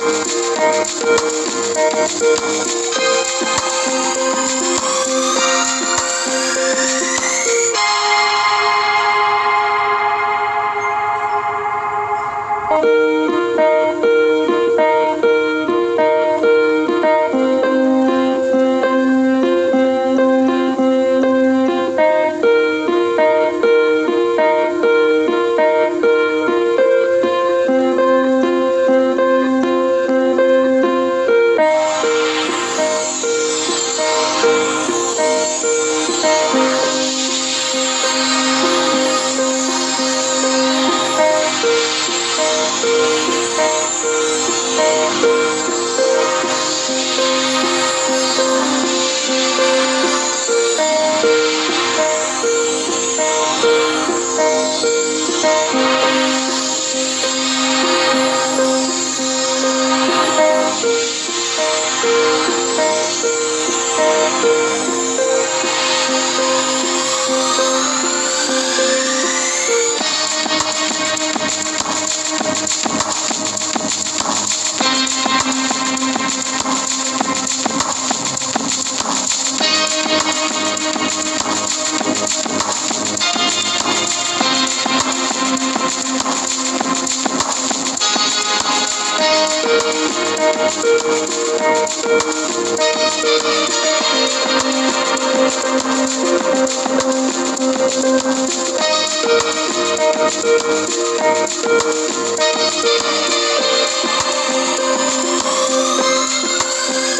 Thank you. Thank you.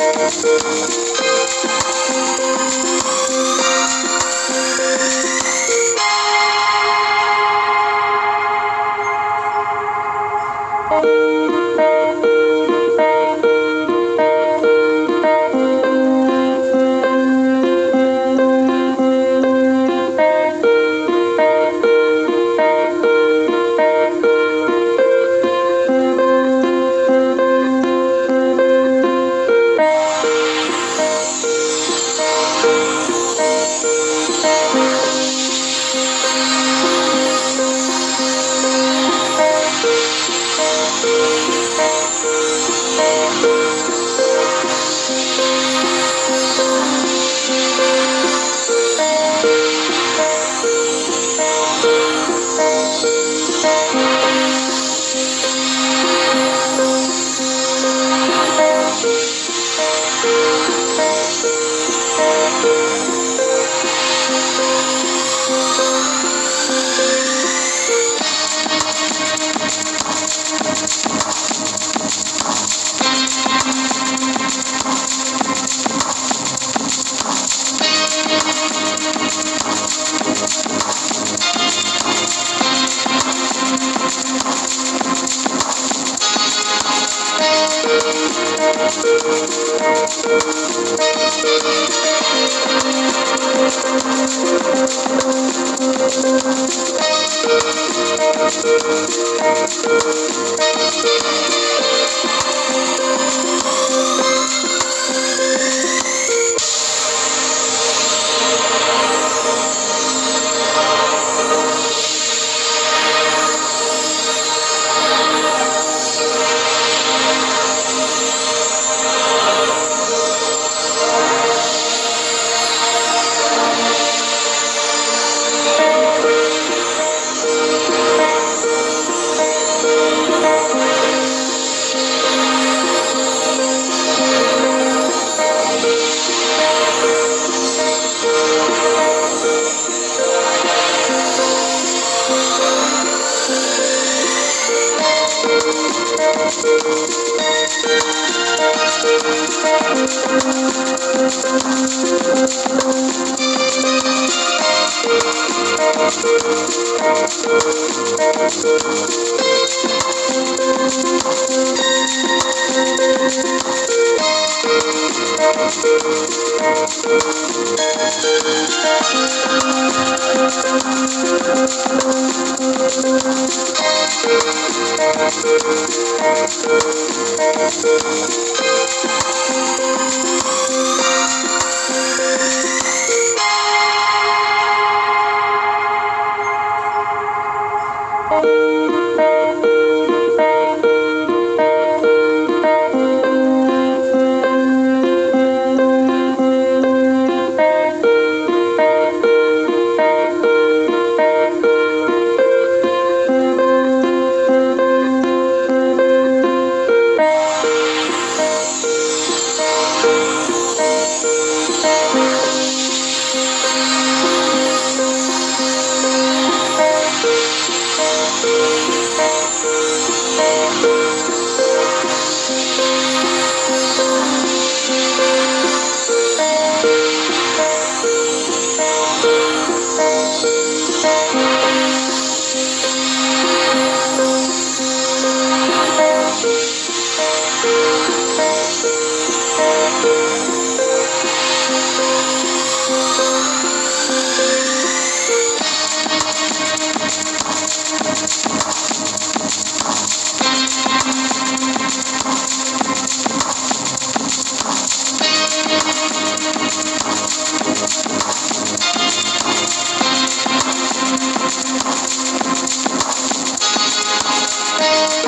Thank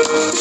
Música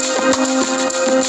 Thank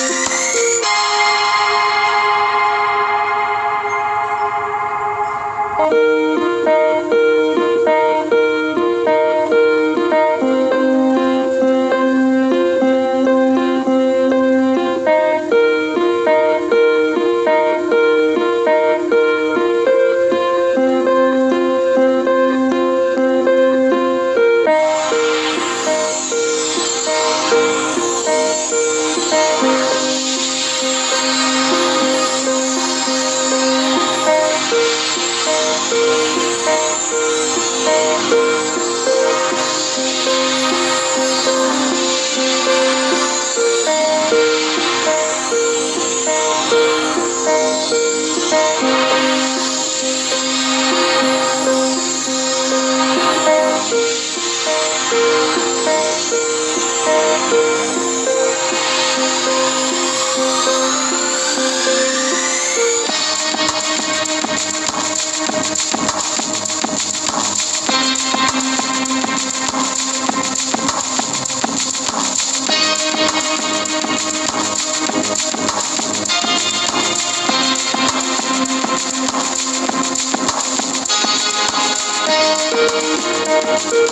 Thank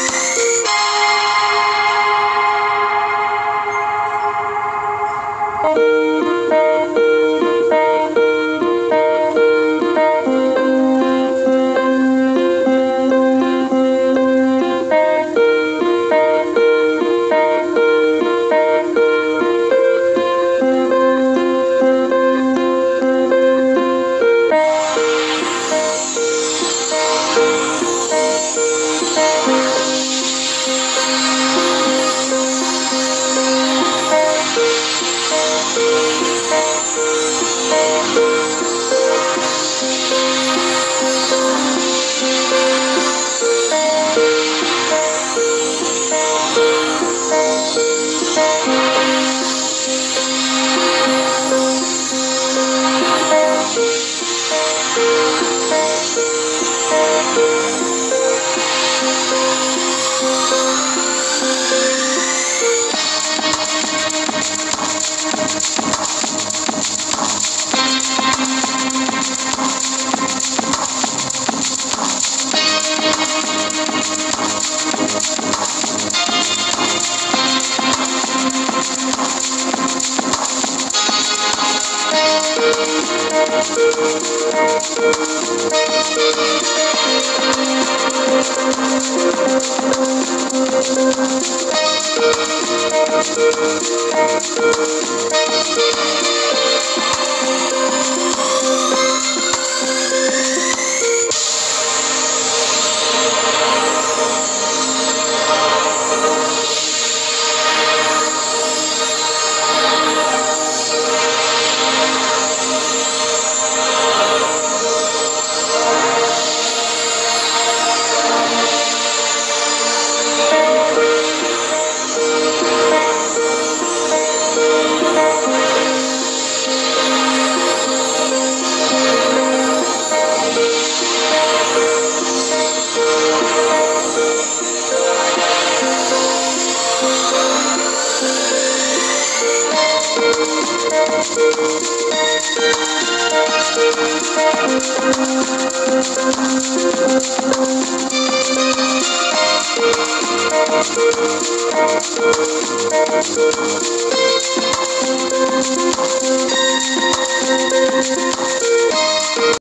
Música